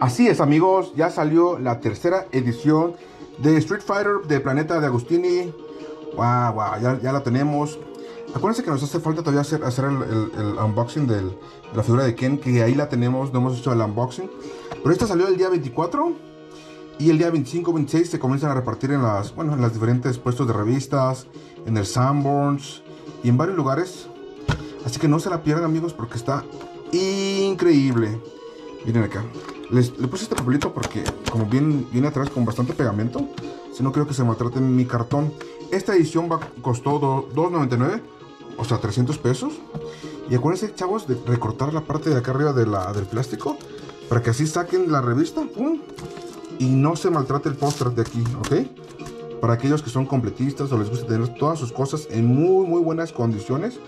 Así es amigos, ya salió la tercera edición de Street Fighter de Planeta de Agustini. Wow, wow, ya, la tenemos. Acuérdense que nos hace falta todavía hacer, hacer el, unboxing de la figura de Ken, que ahí la tenemos, no hemos hecho el unboxing. Pero esta salió el día 24 y el día 25, 26 se comienzan a repartir en las, bueno, en las diferentes puestos de revistas, en el Sanborns y en varios lugares. Así que no se la pierdan amigos porque está increíble. Miren acá. Les, le puse este papelito porque como viene, viene atrás con bastante pegamento, si no creo que se maltrate mi cartón. Esta edición va, costó $2.99, o sea 300 pesos. Y acuérdense chavos de recortar la parte de acá arriba de la, del plástico para que así saquen la revista y no se maltrate el póster de aquí, ¿ok? Para aquellos que son completistas o les gusta tener todas sus cosas en muy muy buenas condiciones,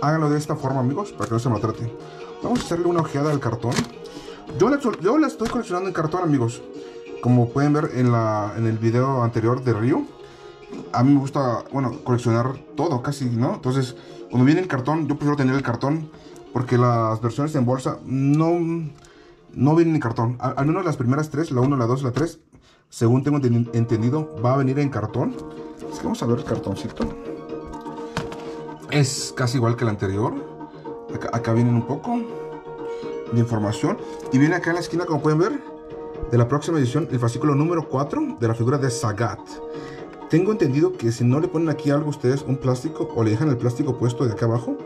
háganlo de esta forma amigos para que no se maltrate. Vamos a hacerle una ojeada al cartón. Yo la, estoy coleccionando en cartón, amigos. Como pueden ver en, la, en el video anterior de Río. A mí me gusta, bueno, coleccionar todo casi, ¿no? Entonces, cuando viene el cartón, yo prefiero tener el cartón. Porque las versiones en bolsa no, no vienen en cartón. Al, menos las primeras tres, la 1, la 2, la 3, según tengo entendido, va a venir en cartón. Así que vamos a ver el cartoncito. Es casi igual que el anterior. Acá, acá vienen un poco de información. Y viene acá en la esquina, como pueden ver, de la próxima edición, el fascículo número 4 de la figura de Sagat. Tengo entendido que si no le ponen aquí algo ustedes, un plástico, o le dejan el plástico puesto de acá abajo,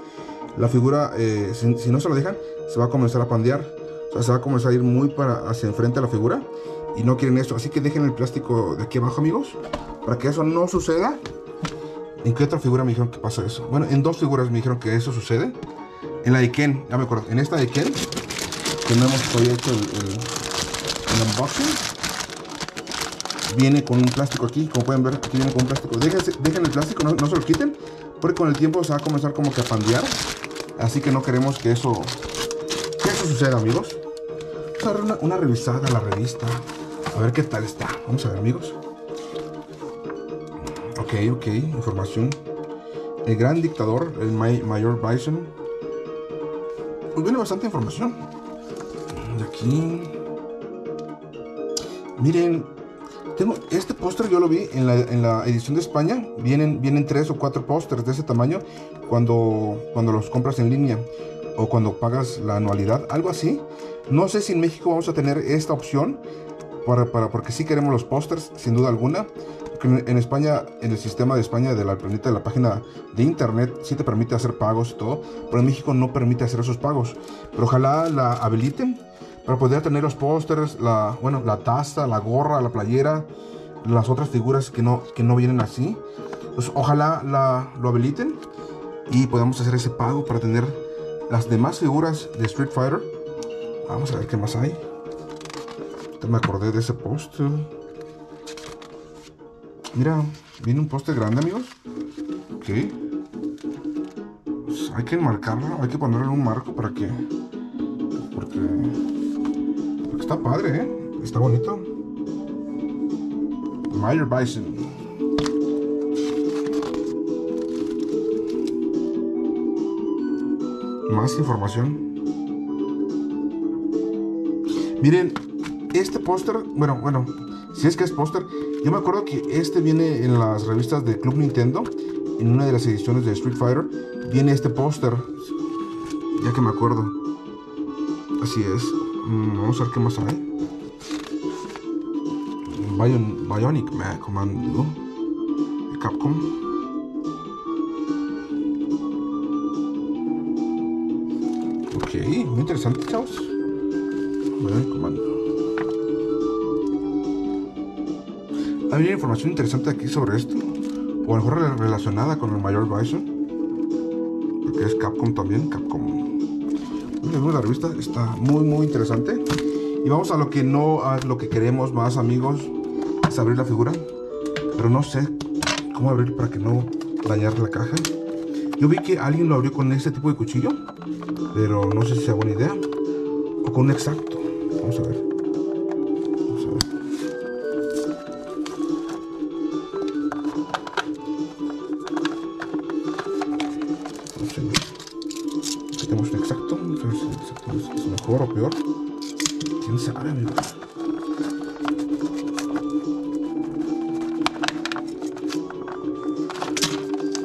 la figura, eh, si, no se lo dejan, se va a comenzar a pandear. O sea, se va a comenzar a ir muy para hacia enfrente a la figura. Y no quieren eso. Así que dejen el plástico de aquí abajo, amigos. Para que eso no suceda. ¿En qué otra figura me dijeron que pasa eso? Bueno, en dos figuras me dijeron que eso sucede. En la de Ken, ya me acuerdo. En esta de Ken que no hemos todavía hecho el, unboxing. Viene con un plástico aquí, como pueden ver, aquí viene con un plástico. dejen el plástico, no, se lo quiten, porque con el tiempo se va a comenzar como que a pandear. Así que no queremos que eso, que eso suceda, amigos. Vamos a dar una, revisada a la revista. A ver qué tal está. Vamos a ver, amigos. Ok, ok, información. El gran dictador, el mayor Bison. Pues viene bastante información aquí. Miren, tengo este póster yo lo vi en la, edición de España. Vienen, vienen tres o cuatro pósters de ese tamaño cuando, cuando los compras en línea o cuando pagas la anualidad, algo así. No sé si en México vamos a tener esta opción para, para porque sí queremos los pósters, sin duda alguna. En, España, en el sistema de España de la planeta, de la página de internet, sí te permite hacer pagos y todo, pero en México no permite hacer esos pagos. Pero ojalá la habiliten para poder tener los pósters, la, bueno, la taza, la gorra, la playera, las otras figuras que no, que no vienen así. Pues ojalá lo habiliten y podamos hacer ese pago para tener las demás figuras de Street Fighter. Vamos a ver qué más hay. me acordé de ese póster. Mira, viene un póster grande, amigos. Ok. Pues hay que enmarcarlo, hay que ponerle un marco para que... Porque Está padre, ¿eh? Está bonito. Meyer Bison. Más información. Miren, este póster, bueno, bueno, si es que es póster, yo me acuerdo que este viene en las revistas de Club Nintendo, en una de las ediciones de Street Fighter, viene este póster, ya que me acuerdo. Así es. Mm, vamos a ver qué más hay. Bion, Bionic Man Commando. Capcom. Ok, muy interesante, chavos. Bionic Commando. Hay información interesante aquí sobre esto. O a lo mejor relacionada con el mayor Bison. Porque es Capcom también. Capcom la revista está muy muy interesante. Y vamos a lo que no a lo que queremos más amigos es abrir la figura. Pero no sé cómo abrir para que no dañar la caja. Yo vi que alguien lo abrió con este tipo de cuchillo pero no sé si sea buena idea o con un exacto. Vamos a ver mejor o peor. quién sabe, amigos.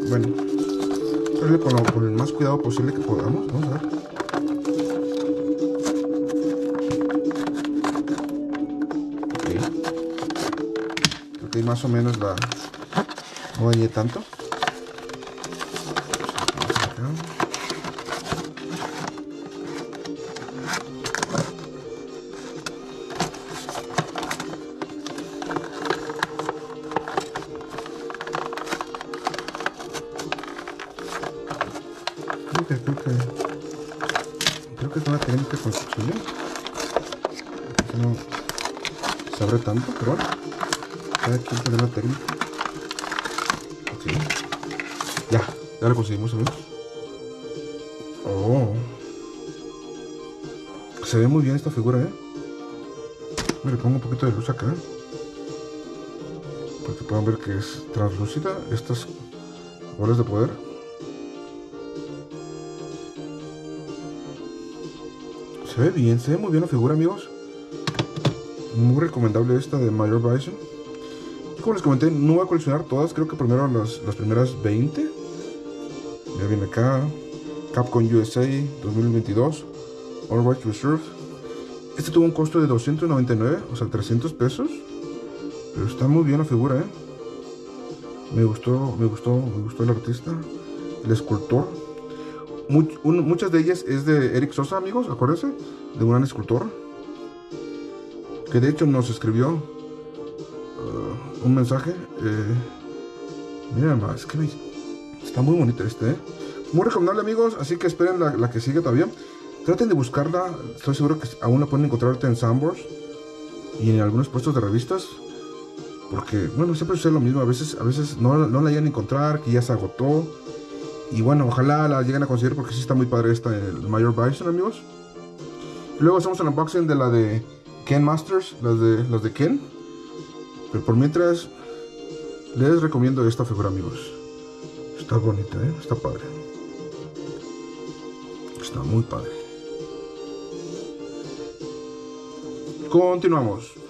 Bueno, darle con, el más cuidado posible que podamos. Vamos a ver. Creo que más o menos la. No dañé tanto. Creo que es una técnica construcción. Que no se tanto, pero bueno, cada quien tiene una técnica. Ok. Ya, ya lo conseguimos, amigos. Oh. Se ve muy bien esta figura, eh. Me le pongo un poquito de luz acá. Para que puedan ver que es translúcida. Estas bolas de poder. Se ve bien, se ve muy bien la figura, amigos. Muy recomendable esta de Mayor Bison. Como les comenté, no voy a coleccionar todas. Creo que primero las, las primeras 20. Ya viene acá. Capcom USA 2022. All Rights Reserved. Este tuvo un costo de 299, o sea, 300 pesos. Pero está muy bien la figura, ¿eh? Me gustó, me gustó, me gustó el artista. El escultor. Muchas de ellas es de Eric Sosa, amigos, acuérdense, de un gran escultor. Que de hecho nos escribió uh, un mensaje. eh, mira más, que me- está muy bonito este, ¿eh? Muy recomendable, amigos, así que esperen la, la que sigue todavía. Traten de buscarla, estoy seguro que aún la pueden encontrar en Sambors y en algunos puestos de revistas. Porque, bueno, siempre sucede lo mismo, a veces, a veces no, no la llegan a encontrar, que ya se agotó. Y bueno, ojalá la lleguen a conseguir porque sí está muy padre esta, el Mayor Bison, amigos. Luego hacemos el unboxing de la de Ken Masters, las de, las de Ken. Pero por mientras, les recomiendo esta figura, amigos. Está bonita, ¿eh? Está padre. Está muy padre. Continuamos.